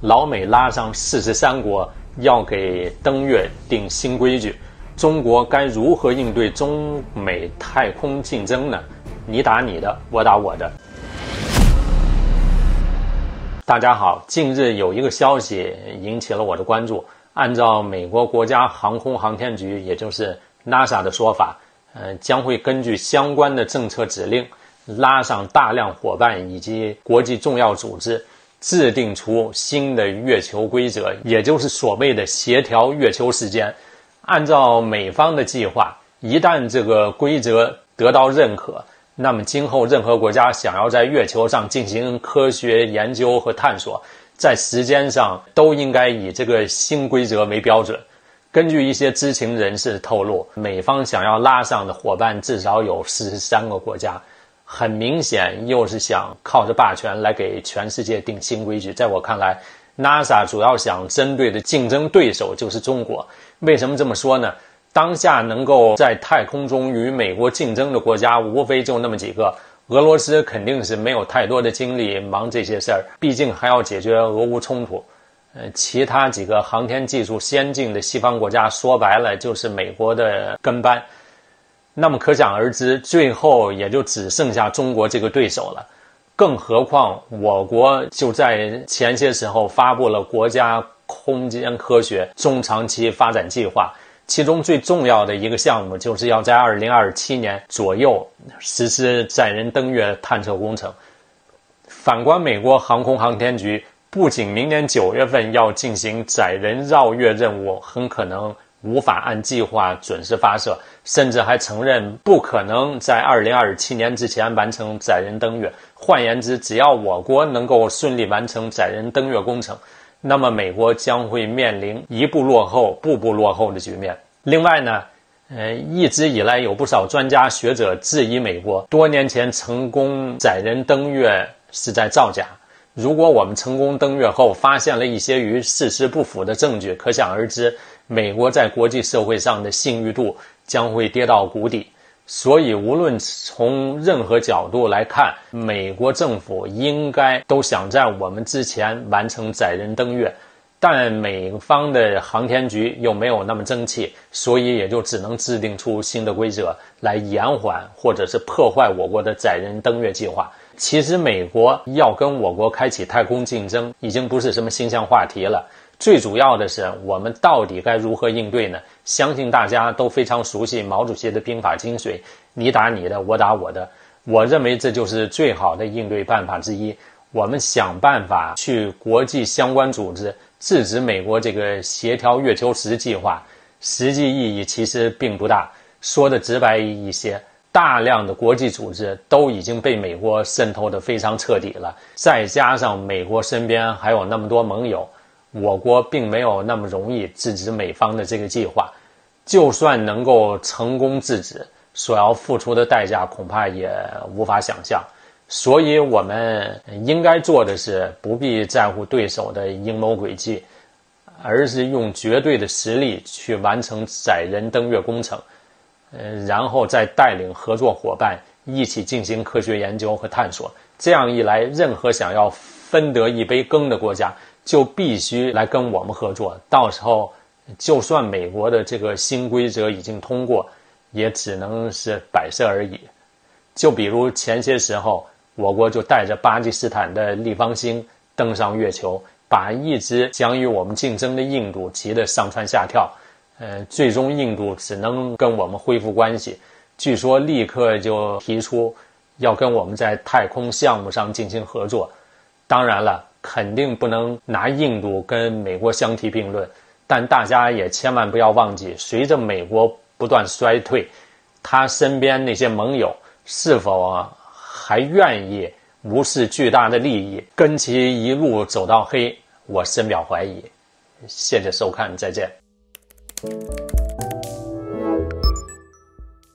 老美拉上四十三国要给登月定新规矩，中国该如何应对中美太空竞争呢？你打你的，我打我的。大家好，近日有一个消息引起了我的关注。按照美国国家航空航天局，也就是 NASA 的说法，呃，将会根据相关的政策指令，拉上大量伙伴以及国际重要组织，制定出新的月球规则，也就是所谓的协调月球时间。按照美方的计划，一旦这个规则得到认可，那么，今后任何国家想要在月球上进行科学研究和探索，在时间上都应该以这个新规则为标准。根据一些知情人士透露，美方想要拉上的伙伴至少有四十三个国家，很明显又是想靠着霸权来给全世界定新规矩。在我看来，NASA 主要想针对的竞争对手就是中国。为什么这么说呢？当下能够在太空中与美国竞争的国家，无非就那么几个。俄罗斯肯定是没有太多的精力忙这些事儿，毕竟还要解决俄乌冲突。呃，其他几个航天技术先进的西方国家，说白了就是美国的跟班。那么可想而知，最后也就只剩下中国这个对手了。更何况，我国就在前些时候发布了国家空间科学中长期发展计划。其中最重要的一个项目，就是要在二零二七年左右实施载人登月探测工程。反观美国航空航天局，不仅明年九月份要进行载人绕月任务，很可能无法按计划准时发射，甚至还承认不可能在二零二七年之前完成载人登月。换言之，只要我国能够顺利完成载人登月工程，那么，美国将会面临一步落后、步步落后的局面。另外呢，呃，一直以来有不少专家学者质疑美国多年前成功载人登月是在造假。如果我们成功登月后发现了一些与事实不符的证据，可想而知，美国在国际社会上的信誉度将会跌到谷底。所以，无论从任何角度来看，美国政府应该都想在我们之前完成载人登月，但美方的航天局又没有那么争气，所以也就只能制定出新的规则来延缓或者是破坏我国的载人登月计划。其实，美国要跟我国开启太空竞争，已经不是什么新鲜话题了。最主要的是，我们到底该如何应对呢？相信大家都非常熟悉毛主席的兵法精髓：“你打你的，我打我的。”我认为这就是最好的应对办法之一。我们想办法去国际相关组织制止美国这个协调月球时计划，实际意义其实并不大。说的直白一些，大量的国际组织都已经被美国渗透得非常彻底了，再加上美国身边还有那么多盟友。我国并没有那么容易制止美方的这个计划，就算能够成功制止，所要付出的代价恐怕也无法想象。所以，我们应该做的是不必在乎对手的阴谋诡计，而是用绝对的实力去完成载人登月工程，呃，然后再带领合作伙伴一起进行科学研究和探索。这样一来，任何想要分得一杯羹的国家。就必须来跟我们合作，到时候就算美国的这个新规则已经通过，也只能是摆设而已。就比如前些时候，我国就带着巴基斯坦的立方星登上月球，把一直想与我们竞争的印度急得上蹿下跳。呃，最终印度只能跟我们恢复关系，据说立刻就提出要跟我们在太空项目上进行合作。当然了。肯定不能拿印度跟美国相提并论，但大家也千万不要忘记，随着美国不断衰退，他身边那些盟友是否还愿意无视巨大的利益，跟其一路走到黑？我深表怀疑。谢谢收看，再见。Música